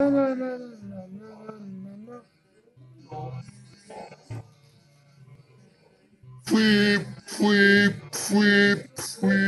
Fui, fui, fui, fui.